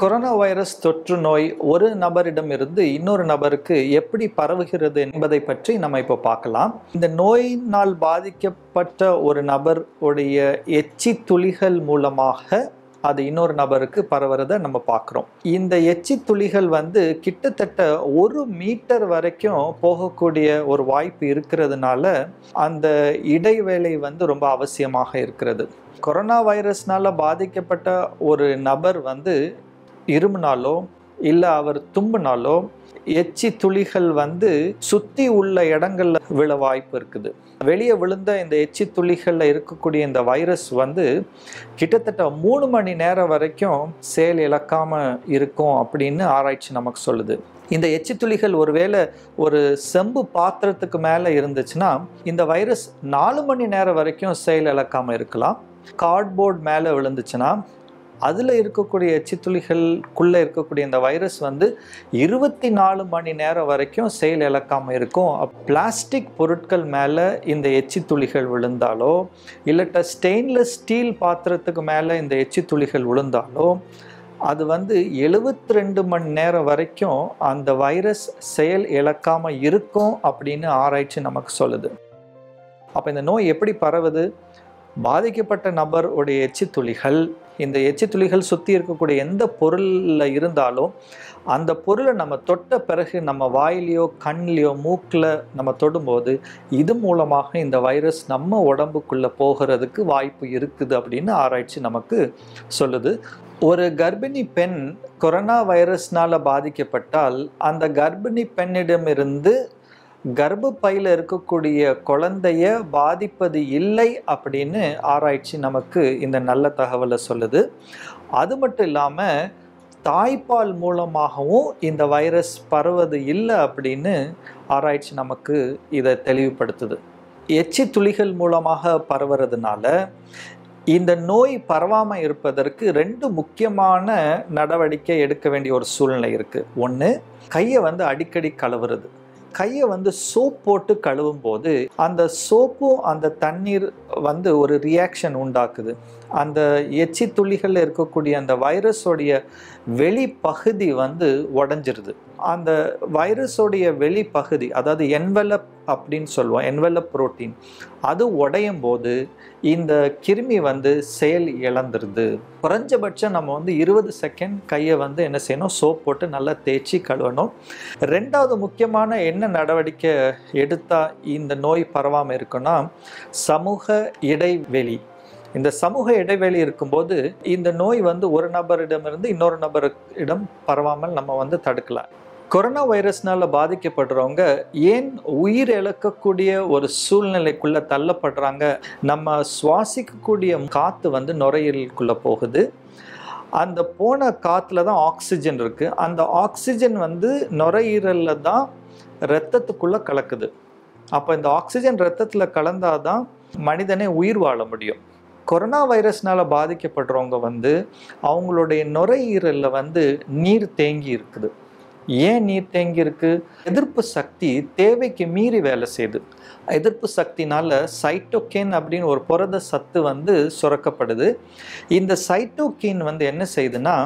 Corona virus தொற்று நோய் ஒரு நபரிடமிருந்து இன்னொரு நபருக்கு எப்படி பரவுகிறது என்பதை பற்றி நம்ம இப்போ பார்க்கலாம். இந்த நோயினால் பாதிக்கப்பட்ட ஒரு நபருடைய எச்சி துளிகள் மூலமாக அது இன்னொரு நபருக்கு பரவுறத நம்ம பார்க்குறோம். இந்த எச்சி துளிகள் வந்து கிட்டத்தட்ட ஒரு மீட்டர் வரைக்கும் போகக்கூடிய ஒரு வாய்ப்பு இருக்கிறதுனால அந்த இடைவேளை வந்து ரொம்ப அவசியமாக இருக்கிறது. கொரோனா வைரஸ்னால பாதிக்கப்பட்ட ஒரு நபர் வந்து இருமுனாலோ இல்லை அவர் தும்புனாலோ எச்சி துளிகள் வந்து சுற்றி உள்ள இடங்கள்ல விழ வாய்ப்பு இருக்குது. வெளியே விழுந்த இந்த எச்சி துளிகளில் இருக்கக்கூடிய இந்த வைரஸ் வந்து கிட்டத்தட்ட மூணு மணி நேரம் வரைக்கும் செயல் இழக்காம இருக்கும் அப்படின்னு ஆராய்ச்சி நமக்கு சொல்லுது. இந்த எச்சி துளிகள் ஒருவேளை ஒரு செம்பு பாத்திரத்துக்கு மேலே இருந்துச்சுன்னா இந்த வைரஸ் நாலு மணி நேரம் வரைக்கும் செயல் இழக்காமல் இருக்கலாம். கார்ட்போர்ட் மேலே விழுந்துச்சுன்னா அதில் இருக்கக்கூடிய எச்சித்துளிகளுக்குள்ளே இருக்கக்கூடிய இந்த வைரஸ் வந்து இருபத்தி நாலு மணி நேரம் வரைக்கும் செயல் இழக்காமல் இருக்கும். பிளாஸ்டிக் பொருட்கள் மேலே இந்த எச்சித்துளிகள் விழுந்தாலோ இல்லட்ட ஸ்டெயின்லெஸ் ஸ்டீல் பாத்திரத்துக்கு மேலே இந்த எச்சித்துளிகள் விழுந்தாலோ அது வந்து எழுபத்தி ரெண்டு மணி நேரம் வரைக்கும் அந்த வைரஸ் செயல் இழக்காமல் இருக்கும் அப்படின்னு ஆராய்ச்சி நமக்கு சொல்லுது. அப்போ இந்த நோய் எப்படி பரவுது? பாதிக்கப்பட்ட நபருடைய எச்சித்துளிகள் எச்சி துளிகள் இந்த எச்சி துளிகள் சுற்றி இருக்கக்கூடிய எந்த பொருளில் இருந்தாலும் அந்த பொருளை நம்ம தொட்ட பிறகு நம்ம வாயிலையோ கண்லேயோ மூக்கில் நம்ம தொடும்போது இது மூலமாக இந்த வைரஸ் நம்ம உடம்புக்குள்ளே போகிறதுக்கு வாய்ப்பு இருக்குது அப்படின்னு ஆராய்ச்சி நமக்கு சொல்லுது. ஒரு கர்ப்பிணி பெண் கொரோனா வைரஸ்னால் பாதிக்கப்பட்டால் அந்த கர்ப்பிணி பெண்ணிடமிருந்து கர்ப்பப்பையில் இருக்கக்கூடிய குழந்தைய பாதிப்பது இல்லை அப்படின்னு ஆராய்ச்சி நமக்கு இந்த நல்ல தகவலை சொல்லுது. அது மட்டும் இல்லாமல் தாய்ப்பால் மூலமாகவும் இந்த வைரஸ் பரவது இல்லை அப்படின்னு ஆராய்ச்சி நமக்கு இதை தெளிவுபடுத்துது. எச்சி துளிகள் மூலமாக பரவுறதுனால இந்த நோய் பரவாமல் இருப்பதற்கு ரெண்டு முக்கியமான நடவடிக்கை எடுக்க வேண்டிய ஒரு சூழ்நிலை இருக்குது ஒன்று கையை வந்து அடிக்கடி கழுவுறது. கையை வந்து சோப் போட்டு கழுவும் போது அந்த சோப்பும் அந்த தண்ணீர் வந்து ஒரு ரியாக்ஷன் உண்டாக்குது. அந்த எச்சி துளிகளில் இருக்கக்கூடிய அந்த வைரஸோடைய வெளிப்பகுதி வந்து உடஞ்சிருது. அந்த வைரஸோடைய வெளிப்பகுதி அதாவது என்வெலப் அப்படின்னு சொல்லுவோம் என்வெலப் புரோட்டீன் அது உடையும் போது இந்த கிருமி வந்து செயல் இழந்துருது. குறைஞ்சபட்சம் நம்ம வந்து இருபது செகண்ட் கையை வந்து என்ன செய்யணும்? சோப் போட்டு நல்லா தேய்ச்சி கழுவணும். ரெண்டாவது முக்கியமான என்ன நடவடிக்கை எடுத்தால் இந்த நோய் பரவாமல் இருக்குன்னா சமூக இடைவெளி. இந்த சமூக இடைவெளி இருக்கும்போது இந்த நோய் வந்து ஒரு நபரிடமிருந்து இன்னொரு நபரிடம் பரவாமல் நம்ம வந்து தடுக்கலாம். கொரோனா வைரஸ்னால பாதிக்கப்படுறவங்க ஏன் உயிர் இழக்கக்கூடிய ஒரு சூழ்நிலைக்குள்ள தள்ளப்படுறாங்க? நம்ம சுவாசிக்கக்கூடிய காற்று வந்து நுரையீரலுக்குள்ள போகுது. அந்த போன காற்றுல தான் ஆக்சிஜன் இருக்கு. அந்த ஆக்சிஜன் வந்து நுரையீரலில் தான் ரத்தத்துக்குள்ளே கலக்குது. அப்போ இந்த ஆக்சிஜன் ரத்தத்தில் கலந்தாதான் மனிதனே உயிர் வாழ முடியும். கொரோனா வைரஸ்னால பாதிக்கப்படுறவங்க வந்து அவங்களுடைய நுரையீரலில் வந்து நீர் தேங்கி இருக்குது. ஏன் நீர் தேங்கி இருக்கு எதிர்ப்பு சக்தி தேவைக்கு மீறி வேலை செய்யுது. எதிர்ப்பு சக்தினால சைட்டோகேன் அப்படின்னு ஒரு புரத சத்து வந்து சுரக்கப்படுது. இந்த சைட்டோகேன் வந்து என்ன செய்யுதுன்னா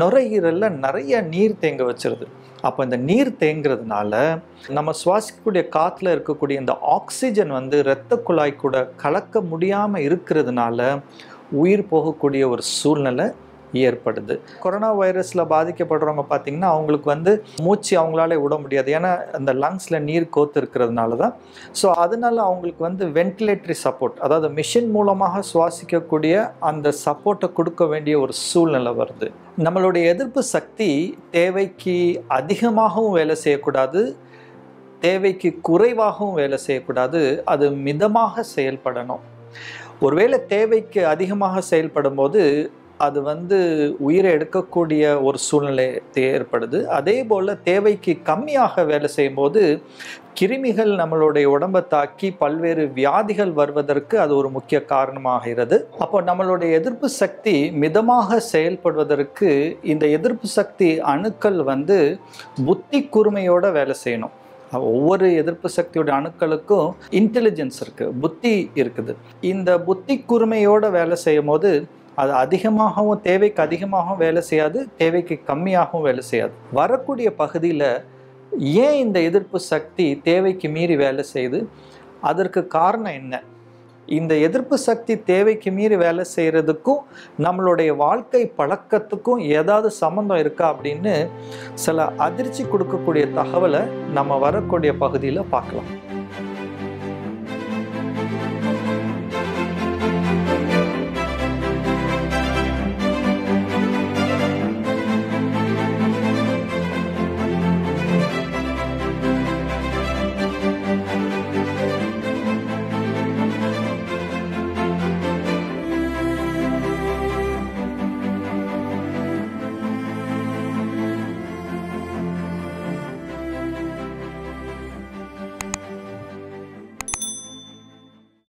நுரையீரலில் நிறைய நீர் தேங்க வச்சிருது. அப்போ இந்த நீர் தேங்குறதுனால நம்ம சுவாசிக்கக்கூடிய காற்றுல இருக்கக்கூடிய இந்த ஆக்சிஜன் வந்து இரத்த குழாய் கூட கலக்க முடியாமல் இருக்கிறதுனால உயிர் போகக்கூடிய ஒரு சூழ்நிலை ஏற்படுது. கொரோனா வைரஸில் பாதிக்கப்படுறவங்க பார்த்திங்கன்னா அவங்களுக்கு வந்து மூச்சு அவங்களால விட முடியாது. ஏன்னா அந்த லங்ஸில் நீர் கோத்து இருக்கிறதுனால தான் ஸோ அதனால அவங்களுக்கு வந்து வென்டிலேட்டரி சப்போர்ட் அதாவது மிஷின் மூலமாக சுவாசிக்கக்கூடிய அந்த சப்போர்ட்டை கொடுக்க வேண்டிய ஒரு சூழ்நிலை வருது. நம்மளுடைய எதிர்ப்பு சக்தி தேவைக்கு அதிகமாகவும் வேலை செய்யக்கூடாது. தேவைக்கு குறைவாகவும் வேலை செய்யக்கூடாது. அது மிதமாக செயல்படணும். ஒருவேளை தேவைக்கு அதிகமாக செயல்படும் போது அது வந்து உயிரை எடுக்கக்கூடிய ஒரு சூழ்நிலை ஏற்படுது. அதே போல் தேவைக்கு கம்மியாக வேலை செய்யும்போது கிருமிகள் நம்மளுடைய உடம்பை தாக்கி பல்வேறு வியாதிகள் வருவதற்கு அது ஒரு முக்கிய காரணமாகிறது. அப்போ நம்மளுடைய எதிர்ப்பு சக்தி மிதமாக செயல்படுவதற்கு இந்த எதிர்ப்பு சக்தி அணுக்கள் வந்து புத்தி கூர்மையோட வேலை செய்யணும். ஒவ்வொரு எதிர்ப்பு சக்தியோட அணுக்களுக்கும் இன்டெலிஜென்ஸ் இருக்குது புத்தி இருக்குது. இந்த புத்தி கூர்மையோட வேலை செய்யும் போது அது அதிகமாகவும் தேவைக்கு அதிகமாகவும் வேலை செய்யாது தேவைக்கு கம்மியாகவும் வேலை செய்யாது. வரக்கூடிய பகுதியில் ஏன் இந்த எதிர்ப்பு சக்தி தேவைக்கு மீறி வேலை செய்யுது? அதற்கு காரணம் என்ன? இந்த எதிர்ப்பு சக்தி தேவைக்கு மீறி வேலை செய்கிறதுக்கும் நம்மளுடைய வாழ்க்கை பழக்கத்துக்கும் ஏதாவது சம்மந்தம் இருக்கா அப்படின்னு சில அதிர்ச்சி கொடுக்கக்கூடிய தகவலை நம்ம வரக்கூடிய பகுதியில் பார்க்கலாம்.